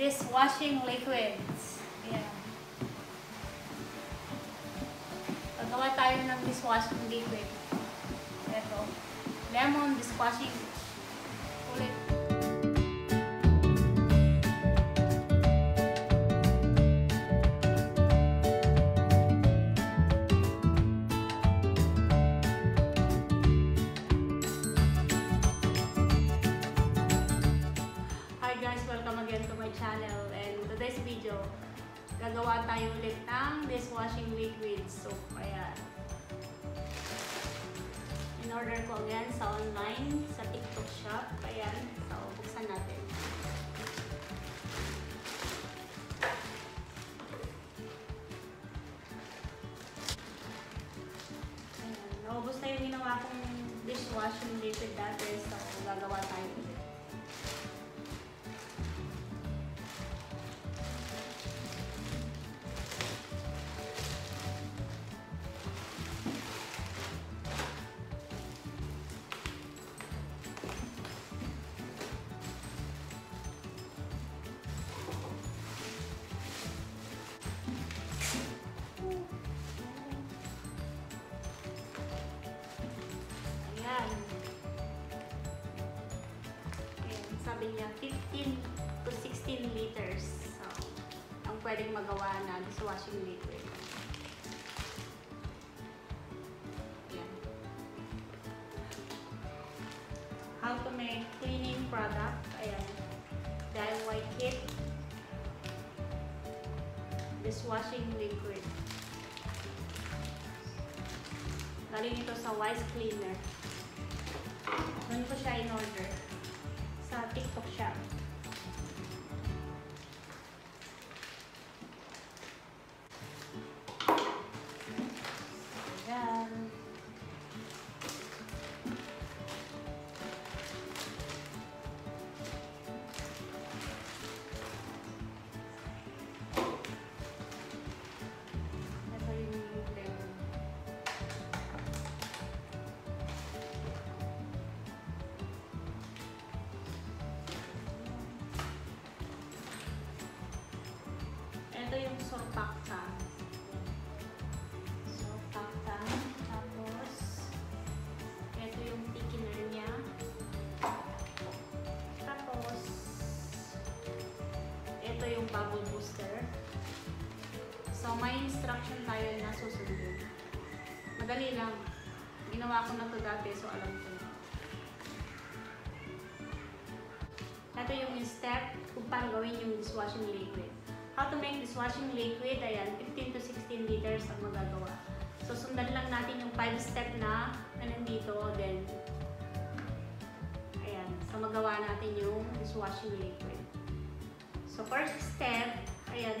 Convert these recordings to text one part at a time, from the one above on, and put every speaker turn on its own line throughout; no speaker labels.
dishwashing liquids. Ayan. Gagawa tayo ng dishwashing liquid. Ito. Lemon dishwashing ulit. Today's video gagawa tayo ulit ng dishwashing liquid soap. Ayan. In order ko again sa online, sa TikTok shop. Ayan. So, buksan natin. Ayan. Naubos na yung ginawa kong dishwashing liquid dati. So, gagawa tayo ulit. Sabi niya 15 to 16 liters. So, ang pwedeng magawa na dishwashing liquid. Ayan. How to make cleaning product. Ayan. DIY kit. Dishwashing liquid. Galing ito sa Wise Cleaner. Doon ko siya in-order sa TikTok shop. Surfactant. Surfactant. Tapos, ito yung thickener niya. Tapos, ito yung bubble booster. So, may instruction tayo na susundin. Madali lang. Ginawa ko na to dati, so alam ko na. Ito yung step kung paano gawin yung dishwashing liquid. How to make dishwashing liquid, ayan, 15 to 16 liters ang magagawa. So, sundan lang natin yung 5 step na, na nandito, then, ayan, so magawa natin yung dishwashing liquid. So, first step, ayan,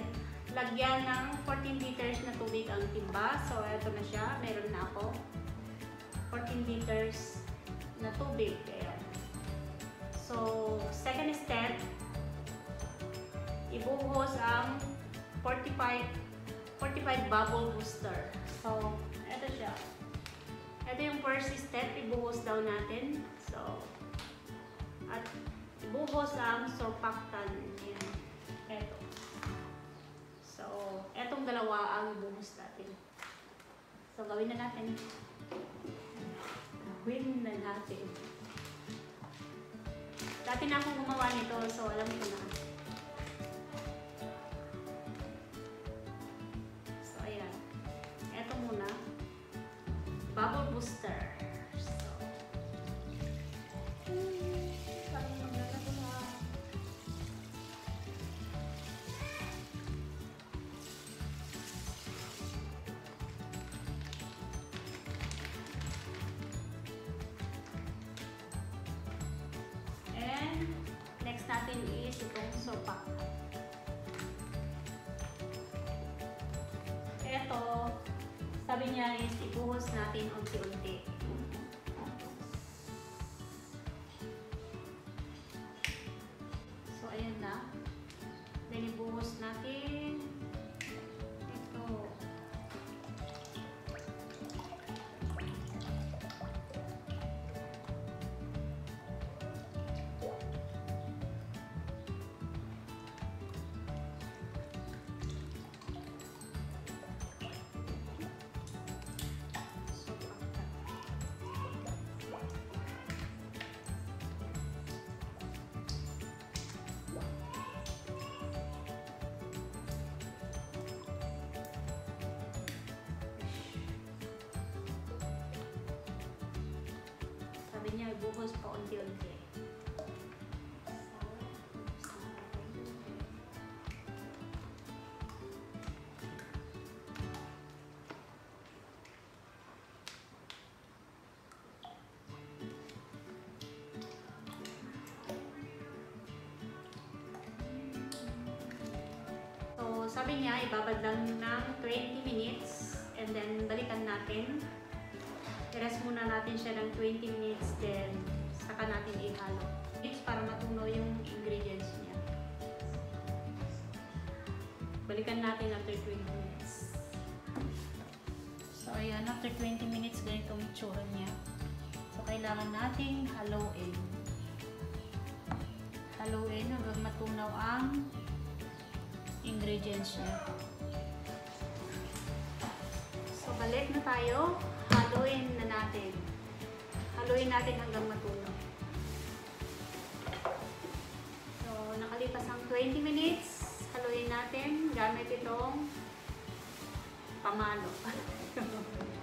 lagyan ng 14 liters na tubig ang timba. So, ito na siya, meron na ako. 14 liters na tubig, ayan. So, second step, ibuhos ang 45 45 bubble booster. So, ito siya. Ito yung first step, ibuhos daw natin. So, at ibuhos ang surfactant. Yan. Ito. So, etong dalawa ang ibuhos natin. So, gawin na natin. Gawin na natin. Dati na akong gumawa nito, so alam ko na. Sabi niya is ibuhos natin unti-unti. Ibuhos pa unti-unti. So, sabi niya, ibabad lang ng 20 minutes and then balikan natin. I-rest muna natin siya ng 20 minutes then saka natin ihalo. It's para matunaw yung ingredients niya. Balikan natin after 20 minutes. So, ayan, after 20 minutes, ganito ang itsura niya. So, kailangan nating haluin. Haluin hanggang matunaw ang ingredients niya. So, balik na tayo. Haluin na natin. Haluin natin hanggang matunaw. So, nakalipas ang 20 minutes. Haluin natin gamit itong pamalo.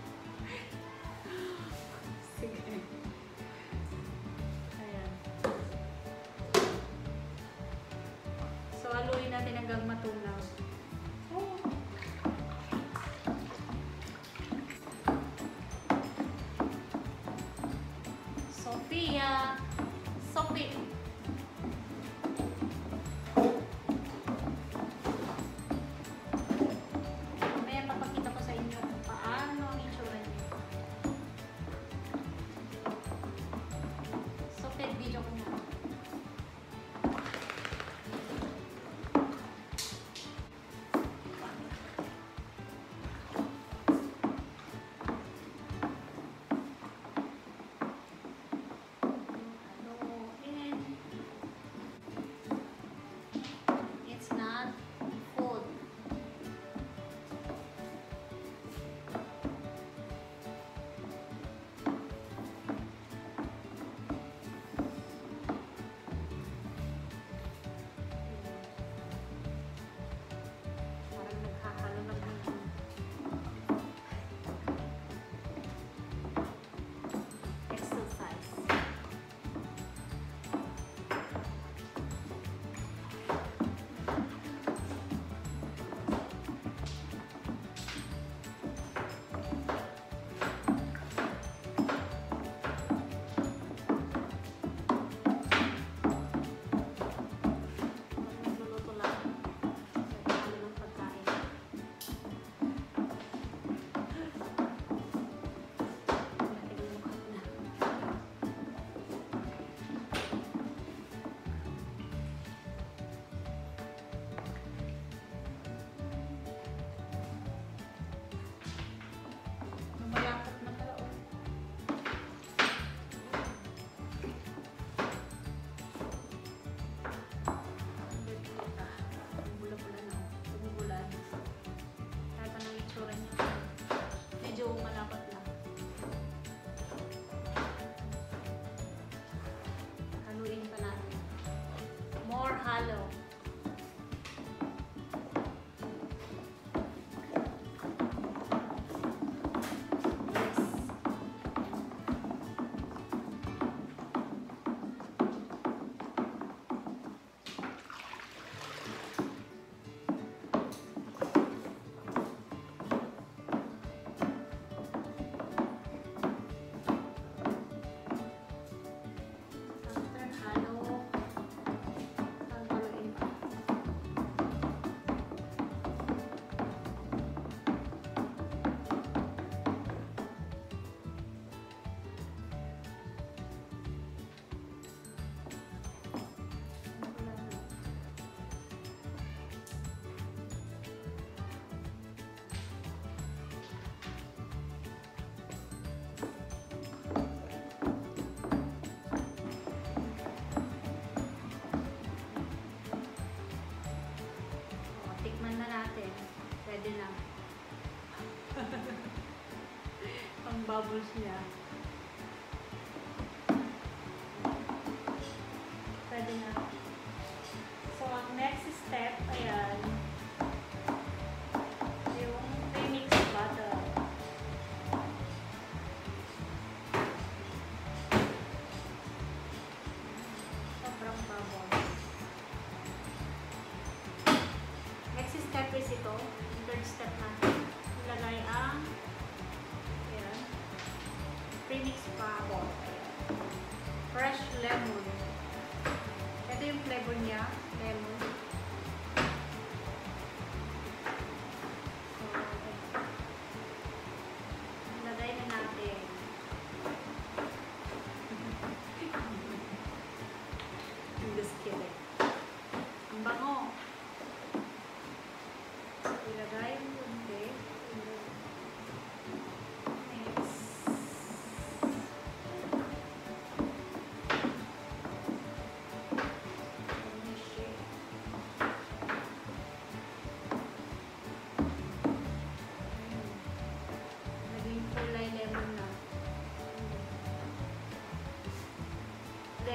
bubbles niya.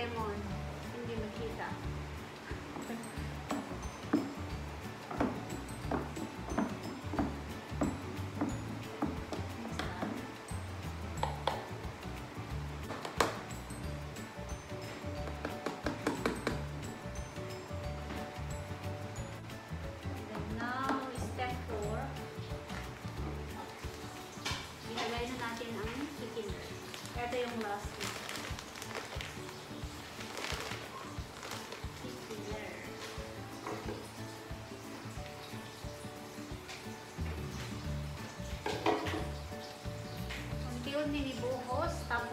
Lemon. Unti-unti nibuhos, tapos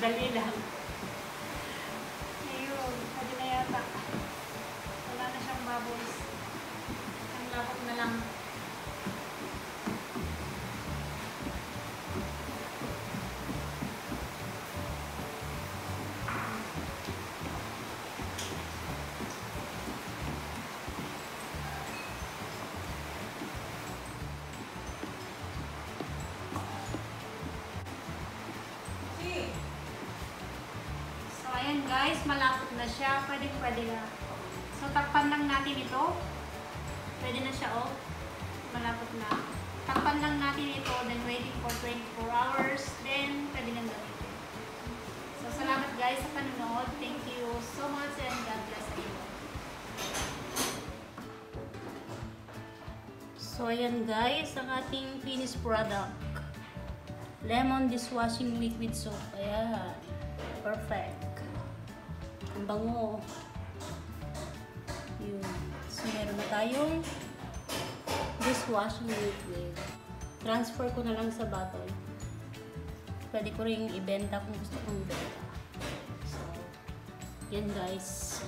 Madali siya. Pwede, pwede na. So, takpan lang natin ito. Pwede na siya, oh. Malapot na. Takpan lang natin ito, then waiting for 24 hours. Then, pwede nang gamitin. So, salamat guys sa panonood. Thank you so much and God bless you. So, ayan guys, ang ating finished product. Lemon dishwashing liquid soap. Ayan. Perfect. Ang bango. Yun. So, meron na tayong dishwashing liquid. Transfer ko na lang sa bottle. Pwede ko rin ibenta kung gusto kong ibenta. So, yan guys.